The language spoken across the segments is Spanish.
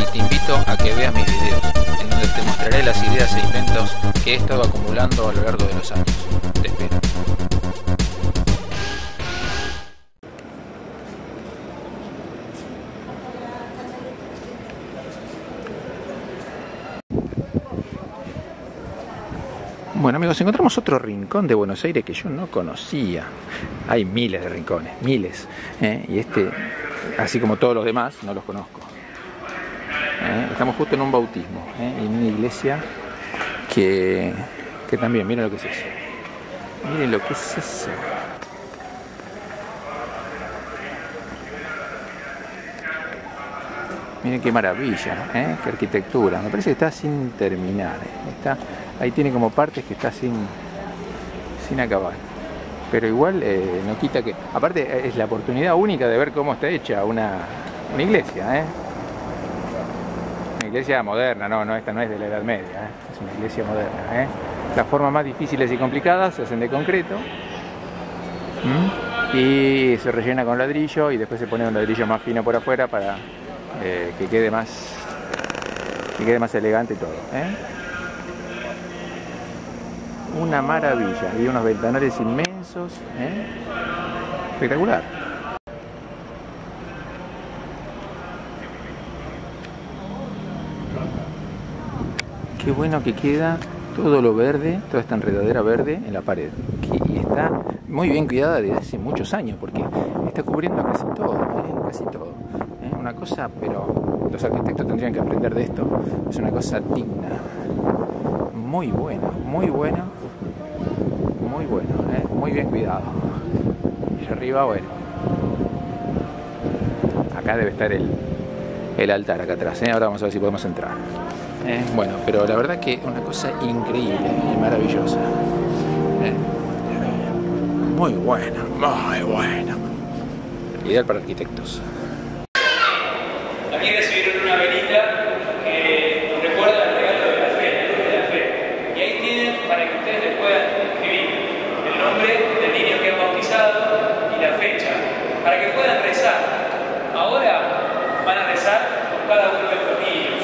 Y te invito a que veas mis videos, en donde te mostraré las ideas e inventos que he estado acumulando a lo largo de los años. Te espero. Bueno amigos, encontramos otro rincón de Buenos Aires que yo no conocía. Hay miles de rincones, miles. ¿eh? Y este, así como todos los demás, no los conozco. ¿Eh? Estamos justo en un bautismo, ¿eh? en una iglesia que, que también, miren lo que es eso. Miren lo que es eso. Miren qué maravilla, ¿eh? qué arquitectura. Me parece que está sin terminar. ¿eh? Está, ahí tiene como partes que está sin, sin acabar. Pero igual no quita que... Aparte es la oportunidad única de ver cómo está hecha una, una iglesia. Iglesia moderna, no, no, esta no es de la Edad Media. ¿eh? Es una iglesia moderna. ¿eh? Las formas más difíciles y complicadas se hacen de concreto. Y se rellena con ladrillo y después se pone un ladrillo más fino por afuera para eh, que quede más que quede más elegante todo ¿eh? una maravilla y unos ventanales inmensos espectacular qué bueno que queda todo lo verde, toda esta enredadera verde en la pared. Y está muy bien cuidada desde hace muchos años porque está cubriendo casi todo, ¿eh? casi todo. ¿eh? Una cosa, pero los arquitectos tendrían que aprender de esto. Es una cosa digna. Muy bueno, muy bueno, muy bueno, ¿eh? muy bien cuidado. Y arriba, bueno. Acá debe estar el, el altar acá atrás. ¿eh? Ahora vamos a ver si podemos entrar. Eh, bueno, pero la verdad que una cosa increíble y maravillosa. Eh, muy buena, muy buena. Ideal para arquitectos. Aquí recibieron una velita que nos recuerda el regalo de la fe, la luz de la fe. Y ahí tienen para que ustedes les puedan escribir el nombre del niño que han bautizado y la fecha, para que puedan rezar. Ahora van a rezar con cada uno de estos niños.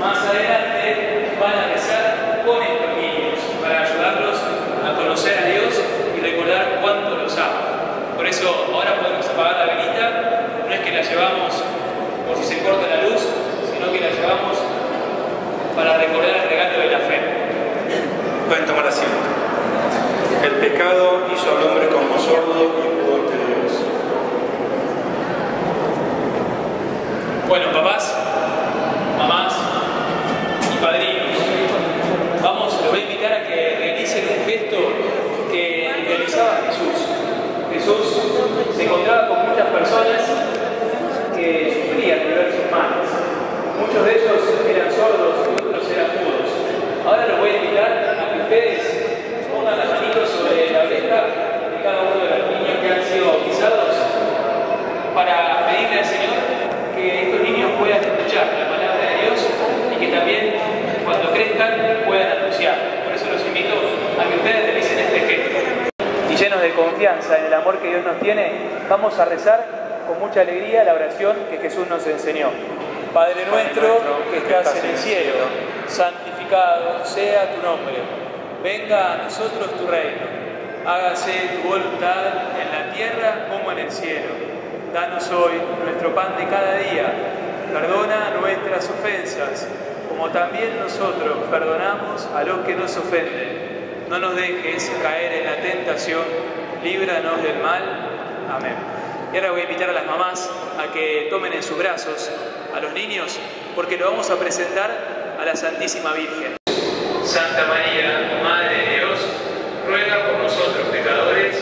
Más adelante van a rezar con estos niños para ayudarlos a conocer a Dios y recordar cuánto los ama. Por eso ahora podemos apagar la velita, no es que la llevamos por si se corta la luz, sino que la llevamos para recordar el regalo de la fe. Pueden tomar asiento. El pecado hizo al hombre como sordo y mudo ante Dios. Bueno, papás, mamás y padrinos, vamos, los voy a invitar a que realicen un gesto que realizaba Jesús. Jesús se encontraba con muchas personas que sufrían diversos males. Muchos de ellos eran sordos y otros eran mudos. Ahora los voy a que ustedes pongan las manitos sobre la oreja de cada uno de los niños que han sido bautizados para pedirle al Señor que estos niños puedan escuchar la palabra de Dios y que también cuando crezcan puedan anunciar. Por eso los invito a que ustedes realicen este gesto. Y llenos de confianza en el amor que Dios nos tiene, vamos a rezar con mucha alegría la oración que Jesús nos enseñó. Padre nuestro que estás en el cielo, santificado sea tu nombre. Venga a nosotros tu reino. Hágase tu voluntad en la tierra como en el cielo. Danos hoy nuestro pan de cada día. Perdona nuestras ofensas, como también nosotros perdonamos a los que nos ofenden. No nos dejes caer en la tentación, líbranos del mal. Amén. Y ahora voy a invitar a las mamás a que tomen en sus brazos a los niños, porque lo vamos a presentar a la Santísima Virgen. Santa María, Madre de Dios, ruega por nosotros pecadores,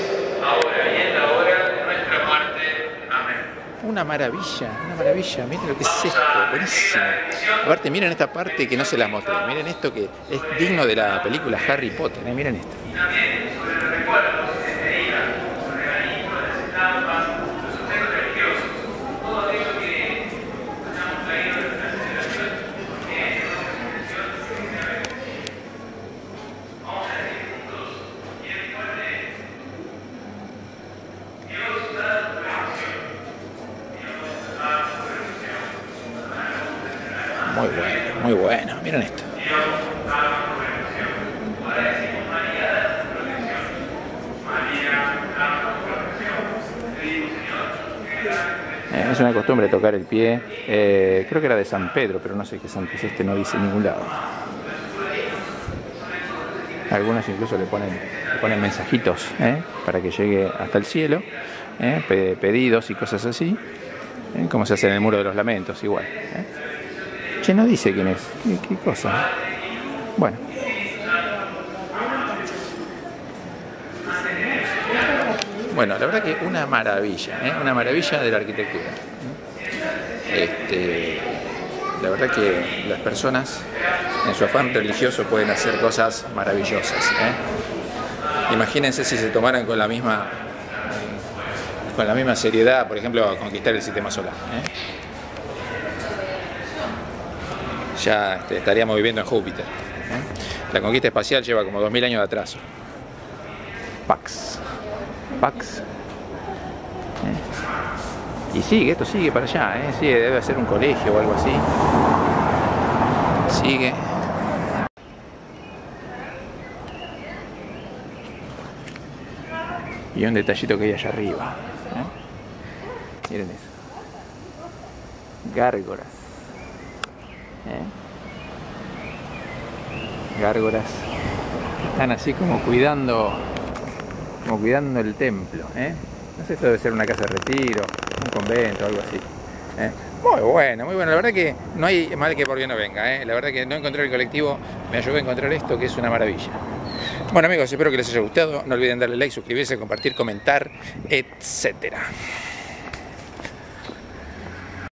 ahora y en la hora de nuestra muerte. Amén. Maravilla, una maravilla. Miren lo que es esto, buenísimo. Aparte, miren esta parte que no se las mostré. Miren esto que es digno de la película Harry Potter. ¿eh? Miren esto. También sobre los recuerdos, despedida, los regalitos, las estampas, los objetos religiosos, todo aquello que hayamos traído de nuestra celebración, porque es nuestra intención precisamente. Vamos a decir juntos, y recuerde, Dios da tu bendición, Dios da tu bendición. Muy bueno. Miren esto. Eh, Es una costumbre tocar el pie, eh, creo que era de San Pedro, pero no sé qué santo es este, no dice en ningún lado. Algunos incluso le ponen, le ponen mensajitos eh, para que llegue hasta el cielo, eh, pe- pedidos y cosas así, eh, como se hace en el Muro de los Lamentos, igual. Che, no dice quién es, qué, cosa. Bueno. Bueno, la verdad que una maravilla, ¿eh? una maravilla de la arquitectura. Este, la verdad que las personas en su afán religioso pueden hacer cosas maravillosas. ¿eh? Imagínense si se tomaran con la misma con la misma seriedad, por ejemplo, conquistar el sistema solar. ¿eh? Ya este, estaríamos viviendo en Júpiter. La conquista espacial lleva como 2000 años de atraso. Pax. Pax. ¿Eh? Y sigue, esto sigue para allá, ¿eh? Sigue, debe ser un colegio o algo así. Sigue. Y un detallito que hay allá arriba. ¿eh? Miren eso. Gárgolas. ¿Eh? Gárgolas. Están así como cuidando como cuidando el templo. ¿eh? No sé, esto debe ser una casa de retiro, un convento, algo así. ¿eh? Muy bueno, muy bueno. La verdad que no hay mal que por bien no venga. ¿eh? La verdad que no encontré el colectivo, me ayudó a encontrar esto, que es una maravilla. Bueno amigos, espero que les haya gustado. No olviden darle like, suscribirse, compartir, comentar, etcétera.